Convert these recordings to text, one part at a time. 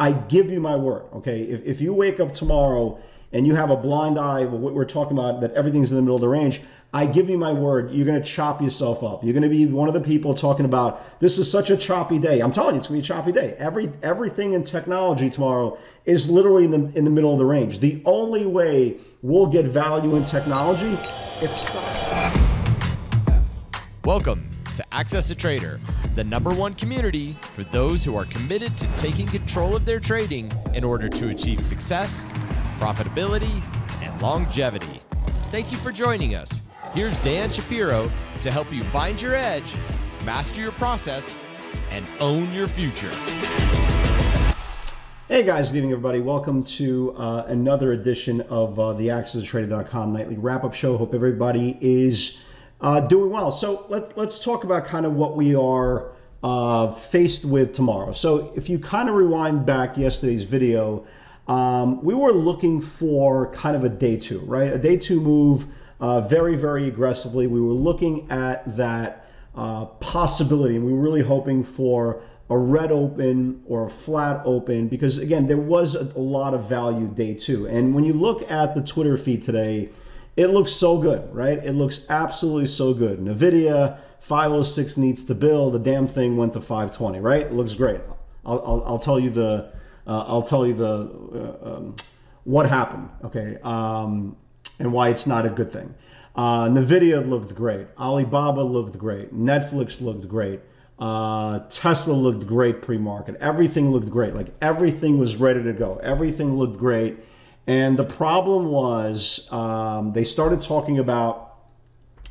I give you my word. Okay, if, if you wake up tomorrow and you have a blind eye, what we're talking about, that everything's in the middle of the range. I give you my word, you're going to chop yourself up. You're going to be one of the people talking about this is such a choppy day. I'm telling you, it's going to be a choppy day. Every everything in technology tomorrow is literally in the in the middle of the range. The only way we'll get value in technology if. Welcome to Access a Trader, the number one community for those who are committed to taking control of their trading in order to achieve success, profitability, and longevity. Thank you for joining us. Here's Dan Shapiro to help you find your edge, master your process, and own your future. Hey guys, good evening everybody. Welcome to uh, another edition of uh, the AccessTrader.com nightly wrap-up show. Hope everybody is uh, doing well. So let's let's talk about kind of what we are uh, faced with tomorrow. So if you kind of rewind back yesterday's video, um, we were looking for kind of a day two, right? A day two move uh, very, very aggressively. We were looking at that uh, possibility, and we were really hoping for a red open or a flat open because, again, there was a, a lot of value day two. And when you look at the Twitter feed today, it looks so good, right? It looks absolutely so good. NVIDIA 506 needs to build. The damn thing went to 520, right? It looks great. I'll, I'll, I'll tell you the uh, I'll tell you the uh, um, what happened, okay, um, and why it's not a good thing. Uh, Nvidia looked great. Alibaba looked great. Netflix looked great. Uh, Tesla looked great pre-market. Everything looked great. Like everything was ready to go. Everything looked great. And the problem was um, they started talking about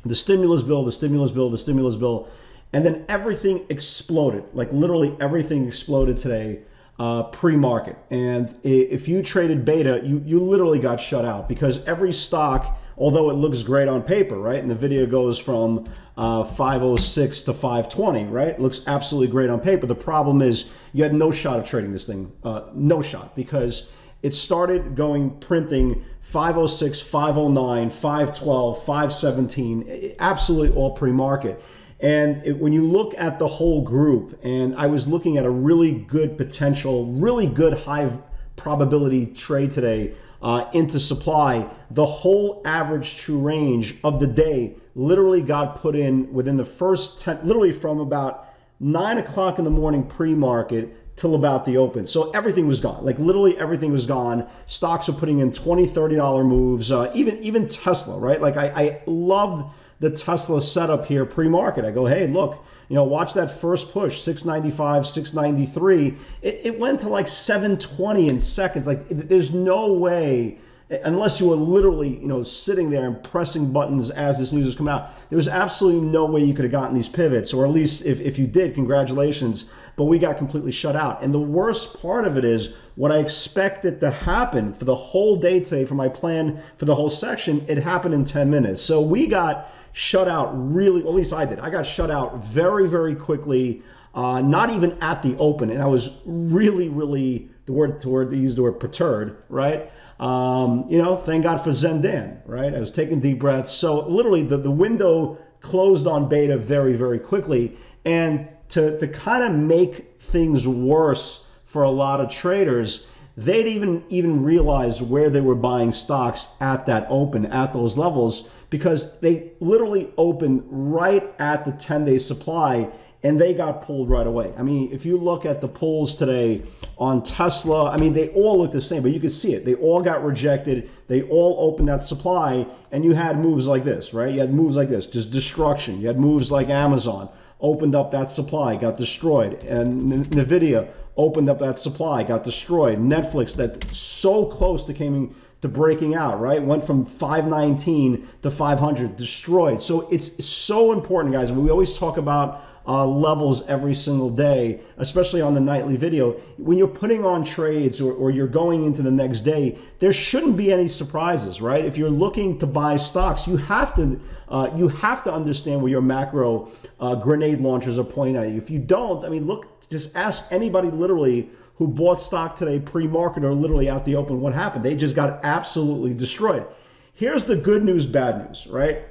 the stimulus bill, the stimulus bill, the stimulus bill, and then everything exploded. Like literally everything exploded today uh, pre-market. And if you traded beta, you, you literally got shut out because every stock, although it looks great on paper, right? And Nvidia goes from uh, 506 to 520, right? It looks absolutely great on paper. The problem is you had no shot of trading this thing, uh, no shot, because it started going printing 506, 509, 512, 517, absolutely all pre-market. And it, when you look at the whole group, and I was looking at a really good potential, really good high probability trade today uh, into supply, the whole average true range of the day literally got put in within the first 10, literally from about 9 o'clock in the morning pre market till about the open. So everything was gone. Like literally everything was gone. Stocks are putting in 20 $30 moves. Uh, even, even Tesla, right? Like I, I loved the Tesla setup here pre-market. I go, hey, look, you know, watch that first push, 695, 693. It, it went to like 720 in seconds. Like there's no way, unless you were literally, you know, sitting there and pressing buttons as this news was coming out, there was absolutely no way you could have gotten these pivots, or at least if, if you did, congratulations. But we got completely shut out. And the worst part of it is what I expected to happen for the whole day today for my plan for the whole section, it happened in 10 minutes. So we got shut out really, well, at least I did. I got shut out very, very quickly, uh, not even at the open. And I was really, really, the word, the word, they use the word perturbed, right? Um, you know, thank God for Zendan, right? I was taking deep breaths. So literally the, the window closed on beta very, very quickly. And to, to kind of make things worse for a lot of traders, they'd even even realize where they were buying stocks at that open at those levels because they literally opened right at the 10 day supply and they got pulled right away. I mean, if you look at the pulls today on Tesla, I mean, they all look the same, but you can see it. They all got rejected. They all opened that supply, and you had moves like this, right? You had moves like this, just destruction. You had moves like Amazon opened up that supply, got destroyed, and Nvidia opened up that supply, got destroyed. Netflix, that so close to coming to breaking out, right? Went from 519 to 500, destroyed. So it's so important, guys. We always talk about uh, levels every single day, especially on the nightly video. When you're putting on trades or, or, you're going into the next day, there shouldn't be any surprises, right? If you're looking to buy stocks, you have to uh, you have to understand where your macro uh, grenade launchers are pointing at you. If you don't, I mean, look, just ask anybody literally who bought stock today pre-market or literally out the open, what happened? They just got absolutely destroyed. Here's the good news, bad news, right?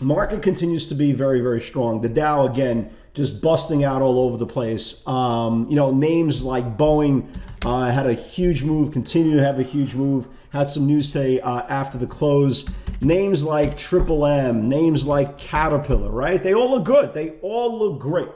Market continues to be very, very strong. The Dow, again, just busting out all over the place. Um, you know, names like Boeing uh, had a huge move, continue to have a huge move. Had some news today uh, after the close. Names like Triple M, names like Caterpillar, right? They all look good. They all look great.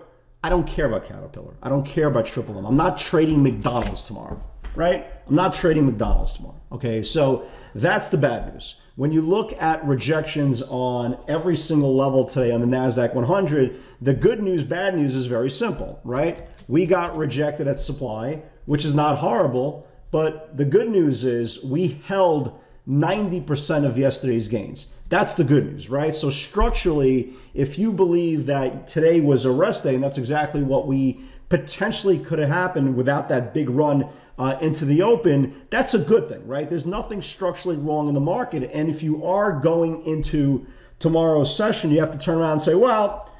I don't care about Caterpillar. I don't care about Triple M. I'm not trading McDonald's tomorrow, right? I'm not trading McDonald's tomorrow. Okay, so that's the bad news. When you look at rejections on every single level today on the NASDAQ 100, the good news, bad news is very simple, right? We got rejected at supply, which is not horrible, but the good news is we held 90% of yesterday's gains. That's the good news, right? So structurally, if you believe that today was a rest day, and that's exactly what we potentially could have happened without that big run uh, into the open, that's a good thing, right? There's nothing structurally wrong in the market. And if you are going into tomorrow's session, you have to turn around and say, well,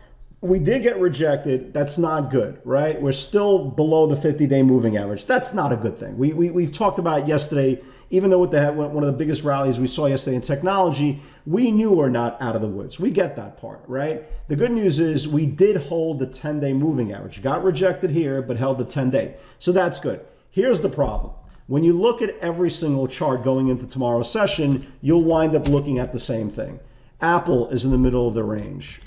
we did get rejected. That's not good, right? We're still below the 50 day moving average. That's not a good thing. We, we, we've talked about yesterday, even though with one of the biggest rallies we saw yesterday in technology, we knew we're not out of the woods. We get that part, right? The good news is we did hold the 10 day moving average. Got rejected here, but held the 10 day. So that's good. Here's the problem. When you look at every single chart going into tomorrow's session, you'll wind up looking at the same thing. Apple is in the middle of the range.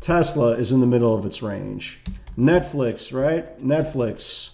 Tesla is in the middle of its range. Netflix, right? Netflix.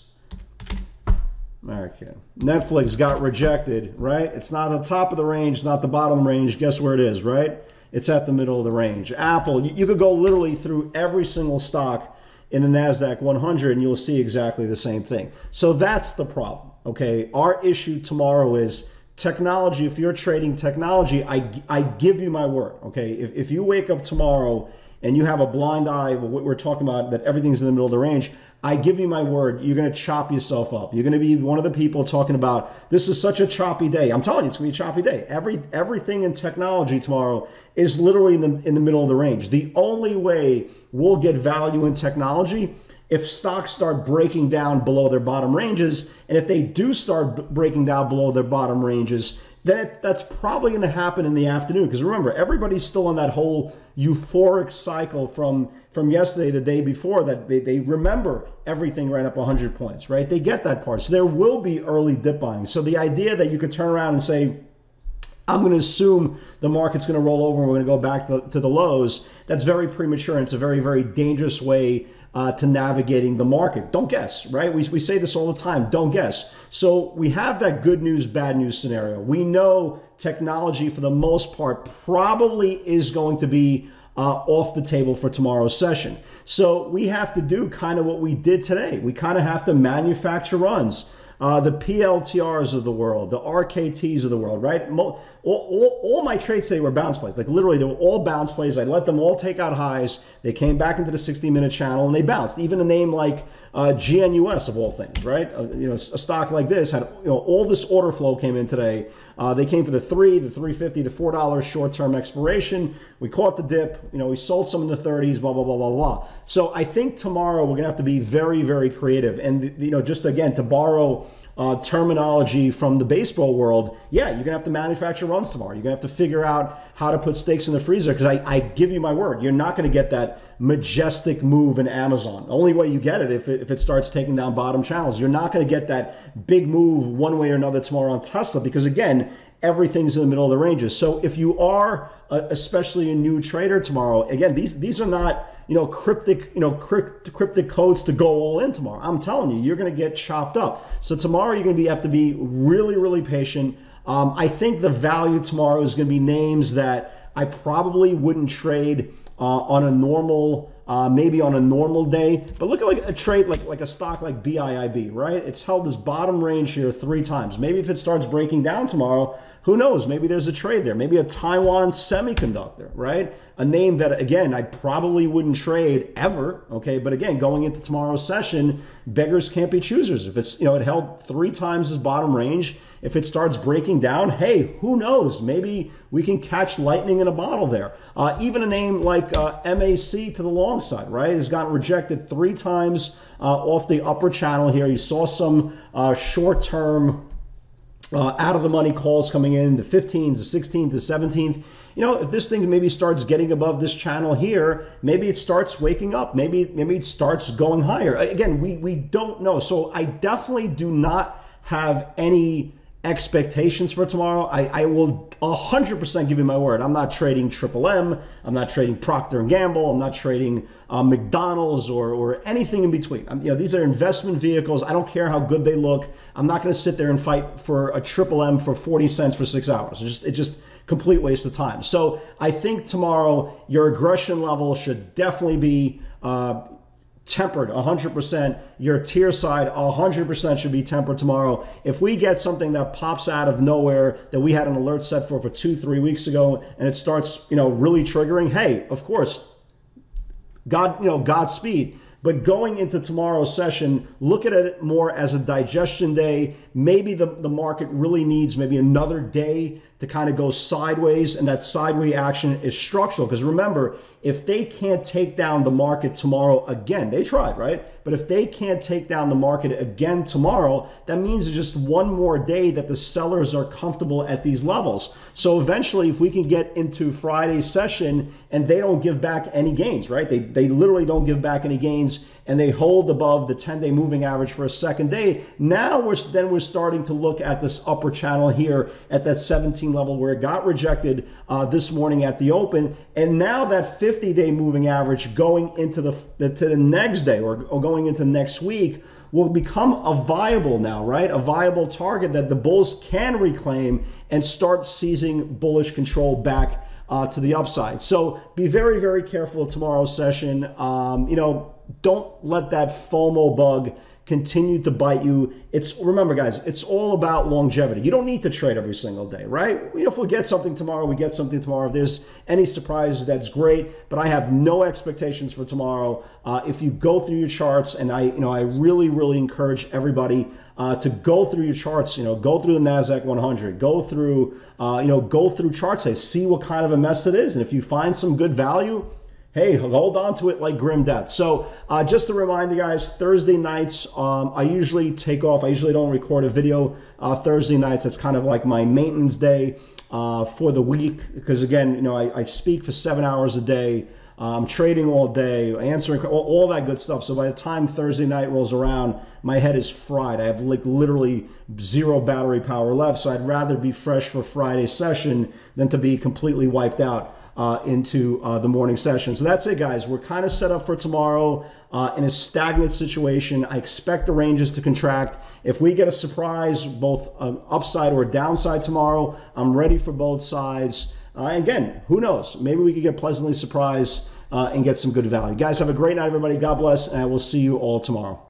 Okay. Netflix got rejected, right? It's not the top of the range, it's not the bottom range. Guess where it is, right? It's at the middle of the range. Apple, you, you could go literally through every single stock in the NASDAQ 100 and you'll see exactly the same thing. So that's the problem, okay? Our issue tomorrow is technology. If you're trading technology, I, I give you my word, okay? If, if you wake up tomorrow and you have a blind eye, what we're talking about, that everything's in the middle of the range, I give you my word, you're going to chop yourself up. You're going to be one of the people talking about this is such a choppy day. I'm telling you, it's going to be a choppy day. Every everything in technology tomorrow is literally in the in the middle of the range. The only way we'll get value in technology if stocks start breaking down below their bottom ranges, and if they do start breaking down below their bottom ranges, that that's probably going to happen in the afternoon because remember everybody's still on that whole euphoric cycle from from yesterday the day before that they, they remember everything ran up 100 points right they get that part so there will be early dip buying so the idea that you could turn around and say I'm going to assume the market's going to roll over and we're going to go back to, to the lows. That's very premature. And it's a very, very dangerous way uh, to navigating the market. Don't guess, right? We, we say this all the time don't guess. So we have that good news, bad news scenario. We know technology, for the most part, probably is going to be uh, off the table for tomorrow's session. So we have to do kind of what we did today. We kind of have to manufacture runs uh, the PLTRs of the world, the RKTs of the world, right? all, all, all, my trades today were bounce plays. Like literally, they were all bounce plays. I let them all take out highs. They came back into the 60 minute channel and they bounced. Even a name like uh, GNUS of all things, right? Uh, you know, a stock like this had you know all this order flow came in today. Uh, they came for the three, the 350, the four dollars short term expiration. We caught the dip. You know, we sold some in the 30s. Blah blah blah blah blah. So I think tomorrow we're gonna have to be very very creative. And you know, just again to borrow uh, terminology from the baseball world, yeah, you're gonna have to manufacture runs tomorrow. You're gonna have to figure out how to put steaks in the freezer because I, I, give you my word, you're not gonna get that majestic move in Amazon. The only way you get it if it, if it starts taking down bottom channels. You're not gonna get that big move one way or another tomorrow on Tesla because again, everything's in the middle of the ranges. So if you are a, especially a new trader tomorrow, again, these these are not you know, cryptic, you know, cryptic codes to go all in tomorrow. I'm telling you, you're going to get chopped up. So tomorrow you're going to be have to be really, really patient. Um, I think the value tomorrow is going to be names that I probably wouldn't trade uh, on a normal uh, maybe on a normal day. But look at like a trade like like a stock like BIIB, right? It's held this bottom range here three times. Maybe if it starts breaking down tomorrow, who knows? Maybe there's a trade there. Maybe a Taiwan semiconductor, right? A name that again I probably wouldn't trade ever. Okay, but again, going into tomorrow's session, beggars can't be choosers. If it's you know it held three times as bottom range if it starts breaking down, hey, who knows? Maybe we can catch lightning in a bottle there. Uh, even a name like uh, MAC to the long side, right, has gotten rejected three times uh, off the upper channel here. You saw some uh, short term uh, out of the money calls coming in the 15th, the 16th, the 17th. You know, if this thing maybe starts getting above this channel here, maybe it starts waking up. Maybe maybe it starts going higher. Again, we we don't know. So I definitely do not have any expectations for tomorrow. I, I will 100% give you my word. I'm not trading Triple M. I'm not trading Procter & Gamble. I'm not trading uh, McDonald's or, or anything in between. I'm, you know, these are investment vehicles. I don't care how good they look. I'm not going to sit there and fight for a Triple M for 40 cents for six hours. It's just, it just complete waste of time. So I think tomorrow your aggression level should definitely be uh, tempered 100%. Your tier side 100% should be tempered tomorrow. If we get something that pops out of nowhere that we had an alert set for for two, three weeks ago, and it starts, you know, really triggering, hey, of course, God, you know, Godspeed. But going into tomorrow's session, look at it more as a digestion day. Maybe the, the market really needs maybe another day to kind of go sideways, and that sideways action is structural. Because remember, if they can't take down the market tomorrow again, they tried, right? But if they can't take down the market again tomorrow, that means it's just one more day that the sellers are comfortable at these levels. So eventually, if we can get into Friday's session and they don't give back any gains, right? They, they literally don't give back any gains and they hold above the 10-day moving average for a second day. Now we're then we're starting to look at this upper channel here at that 17 level where it got rejected uh, this morning at the open, and now that 50-day moving average going into the, the to the next day or, or going into next week will become a viable now, right? A viable target that the bulls can reclaim and start seizing bullish control back uh, to the upside. So be very, very careful tomorrow's session. Um, you know, don't let that FOMO bug continue to bite you. It's remember, guys, it's all about longevity. You don't need to trade every single day, right? You know, if we get something tomorrow, we get something tomorrow. If there's any surprises, that's great. But I have no expectations for tomorrow. Uh, if you go through your charts, and I, you know, I really, really encourage everybody uh, to go through your charts. You know, go through the Nasdaq 100, go through, uh, you know, go through charts. Say, see what kind of a mess it is, and if you find some good value hey, hold on to it like grim death. So uh, just to remind you guys, Thursday nights, um, I usually take off. I usually don't record a video uh, Thursday nights. It's kind of like my maintenance day uh, for the week because again, you know, I, I, speak for seven hours a day. I'm trading all day, answering all, all, that good stuff. So by the time Thursday night rolls around, my head is fried. I have like literally zero battery power left. So I'd rather be fresh for Friday session than to be completely wiped out uh, into uh, the morning session. So that's it, guys. We're kind of set up for tomorrow uh, in a stagnant situation. I expect the ranges to contract. If we get a surprise, both um, upside or downside tomorrow, I'm ready for both sides. Uh, again, who knows? Maybe we could get pleasantly surprised uh, and get some good value. Guys, have a great night, everybody. God bless, and I will see you all tomorrow.